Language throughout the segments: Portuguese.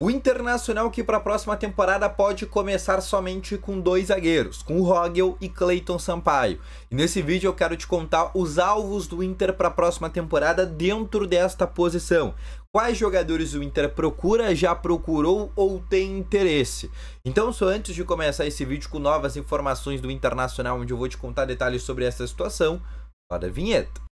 O Internacional que para a próxima temporada pode começar somente com dois zagueiros, com Rogel e Cleiton Sampaio. E nesse vídeo eu quero te contar os alvos do Inter para a próxima temporada dentro desta posição. Quais jogadores o Inter procura, já procurou ou tem interesse? Então, só antes de começar esse vídeo com novas informações do Internacional, onde eu vou te contar detalhes sobre essa situação, roda a vinheta.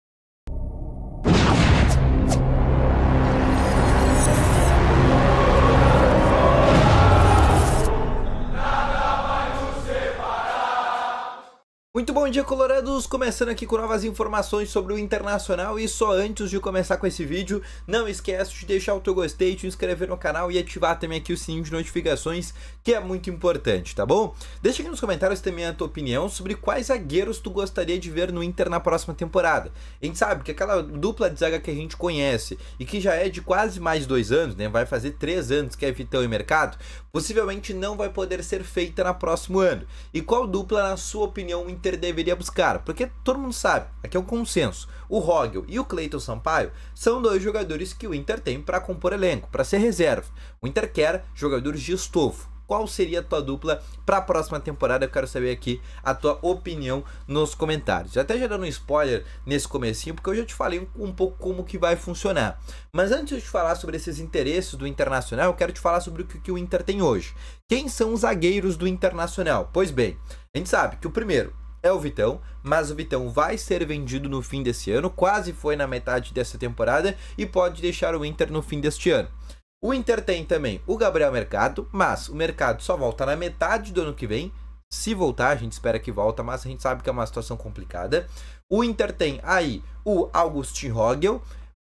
Bom dia, colorados! Começando aqui com novas informações sobre o Internacional e só antes de começar com esse vídeo, não esquece de deixar o teu gostei, te inscrever no canal e ativar também aqui o sininho de notificações, que é muito importante, tá bom? Deixa aqui nos comentários também a tua opinião sobre quais zagueiros tu gostaria de ver no Inter na próxima temporada. A gente sabe que aquela dupla de zaga que a gente conhece e que já é de quase mais dois anos, né? Vai fazer três anos que é Vitão e Mercado, possivelmente não vai poder ser feita no próximo ano. E qual dupla, na sua opinião, o Inter deveria buscar? Porque todo mundo sabe, aqui é um consenso. O Rogel e o Cleiton Sampaio são dois jogadores que o Inter tem para compor elenco, para ser reserva. O Inter quer jogadores de estofo qual seria a tua dupla para a próxima temporada. Eu quero saber aqui a tua opinião nos comentários. Até já dando um spoiler nesse comecinho, porque eu já te falei um, um, pouco como que vai funcionar. Mas antes de falar sobre esses interesses do Internacional, eu quero te falar sobre o que, que o Inter tem hoje. Quem são os zagueiros do Internacional? Pois bem, a gente sabe que o primeiro é o Vitão, mas o Vitão vai ser vendido no fim desse ano, quase foi na metade dessa temporada e pode deixar o Inter no fim deste ano. O Inter tem também o Gabriel Mercado, mas o Mercado só volta na metade do ano que vem. Se voltar, a gente espera que volta, mas a gente sabe que é uma situação complicada. O Inter tem aí o Augustin Rogel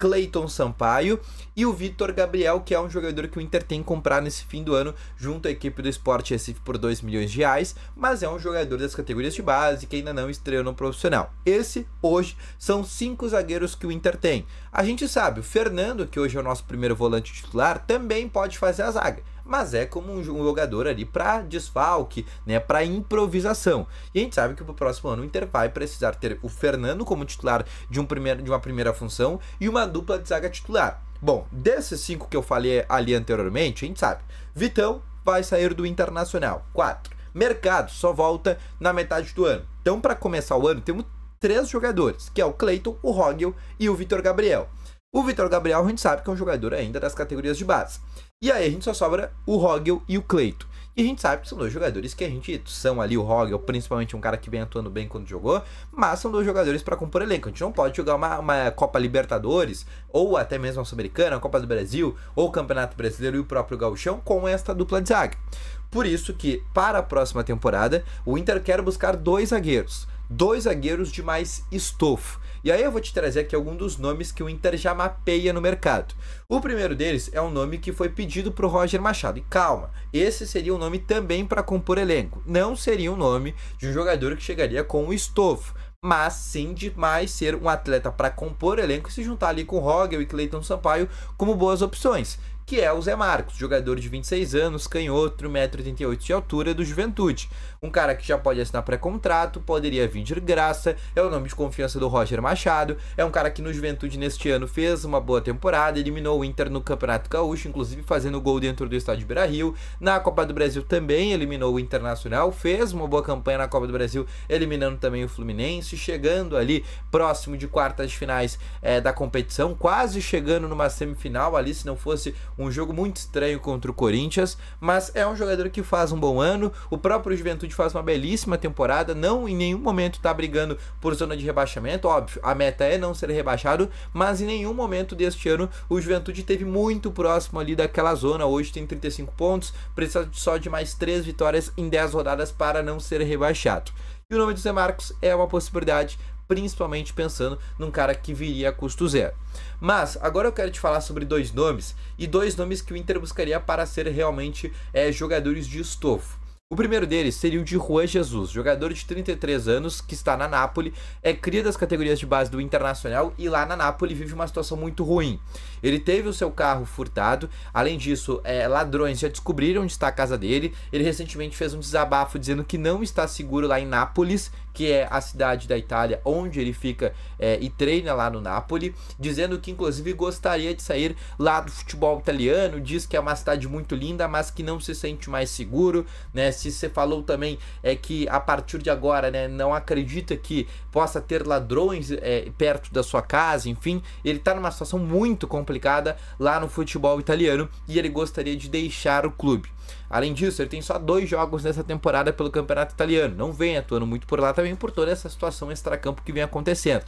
Cleiton Sampaio e o Vitor Gabriel, que é um jogador que o Inter tem que comprar nesse fim do ano junto à equipe do Sport Recife por 2 milhões de reais, mas é um jogador das categorias de base que ainda não estreou no profissional. Esse, hoje, são cinco zagueiros que o Inter tem. A gente sabe, o Fernando, que hoje é o nosso primeiro volante titular, também pode fazer a zaga mas é como um jogador ali para desfalque, né, para improvisação. E a gente sabe que para o próximo ano o Inter vai precisar ter o Fernando como titular de, um primeiro, de uma primeira função e uma dupla de zaga titular. Bom, desses cinco que eu falei ali anteriormente, a gente sabe, Vitão vai sair do Internacional. Quatro. Mercado só volta na metade do ano. Então, para começar o ano, temos três jogadores, que é o Cleiton, o Rogel e o Vitor Gabriel. O Vitor Gabriel a gente sabe que é um jogador ainda das categorias de base. E aí a gente só sobra o Rogel e o Cleito. E a gente sabe que são dois jogadores que a gente são ali, o Rogel, principalmente um cara que vem atuando bem quando jogou, mas são dois jogadores para compor elenco. A gente não pode jogar uma, uma Copa Libertadores, ou até mesmo a Sul-Americana, a Copa do Brasil, ou o Campeonato Brasileiro e o próprio Gauchão com esta dupla de zaga. Por isso que, para a próxima temporada, o Inter quer buscar dois zagueiros. Dois zagueiros de mais estofo. E aí eu vou te trazer aqui alguns dos nomes que o Inter já mapeia no mercado. O primeiro deles é um nome que foi pedido para o Roger Machado. E calma, esse seria um nome também para compor elenco. Não seria um nome de um jogador que chegaria com o estofo mas sim de mais ser um atleta para compor elenco e se juntar ali com Rogel e Cleiton Sampaio como boas opções que é o Zé Marcos, jogador de 26 anos, canhoto, 1,88m de altura do Juventude. Um cara que já pode assinar pré-contrato, poderia vir de graça, é o nome de confiança do Roger Machado, é um cara que no Juventude neste ano fez uma boa temporada, eliminou o Inter no Campeonato Gaúcho, inclusive fazendo gol dentro do estádio Beira-Rio. Na Copa do Brasil também eliminou o Internacional, fez uma boa campanha na Copa do Brasil, eliminando também o Fluminense, chegando ali próximo de quartas de finais é, da competição, quase chegando numa semifinal ali, se não fosse um jogo muito estranho contra o Corinthians, mas é um jogador que faz um bom ano. O próprio Juventude faz uma belíssima temporada, não em nenhum momento está brigando por zona de rebaixamento, óbvio, a meta é não ser rebaixado, mas em nenhum momento deste ano o Juventude teve muito próximo ali daquela zona. Hoje tem 35 pontos, precisa só de mais 3 vitórias em 10 rodadas para não ser rebaixado. E o nome do Zé Marcos é uma possibilidade principalmente pensando num cara que viria a custo zero. Mas agora eu quero te falar sobre dois nomes e dois nomes que o Inter buscaria para ser realmente é, jogadores de estofo. O primeiro deles seria o de Juan Jesus, jogador de 33 anos que está na Nápoles, é cria das categorias de base do Internacional e lá na Nápoles vive uma situação muito ruim. Ele teve o seu carro furtado, além disso, é, ladrões já descobriram onde está a casa dele. Ele recentemente fez um desabafo dizendo que não está seguro lá em Nápoles, que é a cidade da Itália onde ele fica é, e treina lá no Napoli, dizendo que inclusive gostaria de sair lá do futebol italiano, diz que é uma cidade muito linda, mas que não se sente mais seguro, né? Se você falou também é que a partir de agora, né, não acredita que possa ter ladrões é, perto da sua casa, enfim, ele está numa situação muito complicada lá no futebol italiano e ele gostaria de deixar o clube. Além disso, ele tem só dois jogos nessa temporada pelo Campeonato Italiano, não vem atuando muito por lá também por toda essa situação extracampo que vem acontecendo.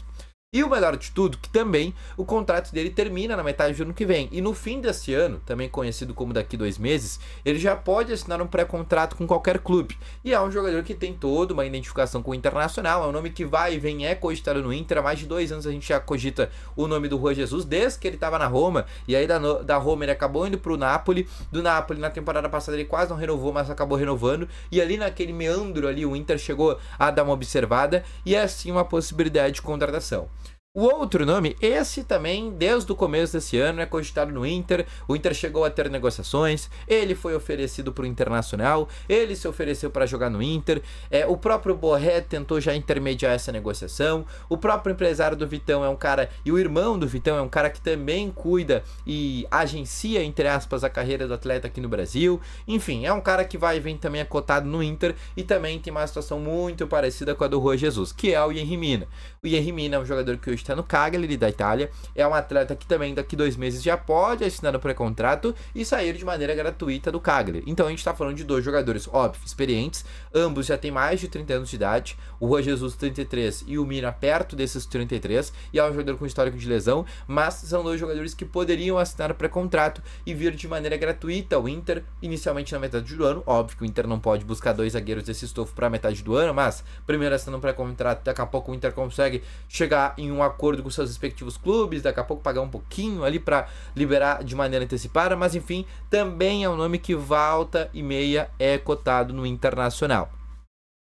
E o melhor de tudo, que também o contrato dele termina na metade do ano que vem. E no fim desse ano, também conhecido como daqui dois meses, ele já pode assinar um pré-contrato com qualquer clube. E é um jogador que tem toda uma identificação com o Internacional, é um nome que vai e vem, é cogitado no Inter. Há mais de dois anos a gente já cogita o nome do Juan Jesus, desde que ele estava na Roma. E aí da, da Roma ele acabou indo para o Napoli. Do Napoli, na temporada passada, ele quase não renovou, mas acabou renovando. E ali naquele meandro ali, o Inter chegou a dar uma observada. E é assim uma possibilidade de contratação. O outro nome, esse também, desde o começo desse ano, é cogitado no Inter. O Inter chegou a ter negociações, ele foi oferecido para o Internacional, ele se ofereceu para jogar no Inter. É, o próprio Borré tentou já intermediar essa negociação. O próprio empresário do Vitão é um cara, e o irmão do Vitão é um cara que também cuida e agencia, entre aspas, a carreira do atleta aqui no Brasil. Enfim, é um cara que vai e vem também acotado no Inter e também tem uma situação muito parecida com a do Rua Jesus, que é o Henry Mina. O Henry Mina é um jogador que está no Cagliari da Itália. É um atleta que também daqui dois meses já pode assinar o pré-contrato e sair de maneira gratuita do Cagliari. Então a gente está falando de dois jogadores, óbvio, experientes. Ambos já têm mais de 30 anos de idade. O Juan Jesus, 33, e o Mina perto desses 33. E é um jogador com histórico de lesão, mas são dois jogadores que poderiam assinar o pré-contrato e vir de maneira gratuita ao Inter, inicialmente na metade do ano. Óbvio que o Inter não pode buscar dois zagueiros desse estofo para metade do ano, mas primeiro assinando um pré-contrato, daqui a pouco o Inter consegue chegar em um acordo com seus respectivos clubes, daqui a pouco pagar um pouquinho ali para liberar de maneira antecipada, mas enfim, também é um nome que volta e meia é cotado no Internacional.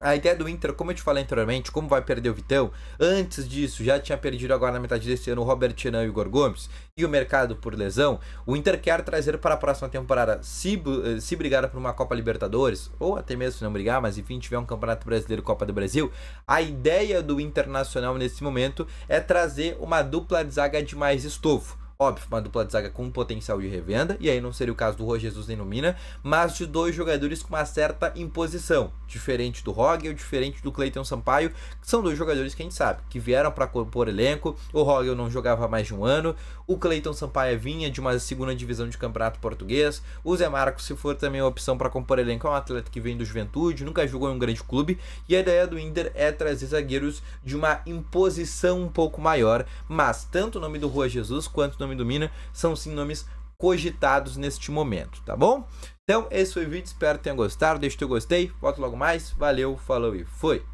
A ideia do Inter, como eu te falei anteriormente, como vai perder o Vitão, antes disso já tinha perdido agora na metade desse ano o Robert Chenan e o Igor Gomes, e o mercado por lesão, o Inter quer trazer para a próxima temporada, se, se brigar por uma Copa Libertadores, ou até mesmo se não brigar, mas enfim, tiver um Campeonato Brasileiro Copa do Brasil, a ideia do Internacional nesse momento é trazer uma dupla de zaga de mais estofo. Óbvio, uma dupla de zaga com potencial de revenda, e aí não seria o caso do Rô Jesus nem no Mina, mas de dois jogadores com uma certa imposição, diferente do Rogel, diferente do Cleiton Sampaio, que são dois jogadores que a gente sabe, que vieram para compor elenco, o Rogel não jogava mais de um ano, o Cleiton Sampaio vinha de uma segunda divisão de campeonato português, o Zé Marcos, se for também opção para compor elenco, é um atleta que vem do Juventude, nunca jogou em um grande clube, e a ideia do Inter é trazer zagueiros de uma imposição um pouco maior, mas tanto o nome do Rua Jesus quanto o nome nome do Mina são sim nomes cogitados neste momento, tá bom? Então, esse foi o vídeo, espero que tenham gostado, deixa o teu gostei, volto logo mais, valeu, falou e foi!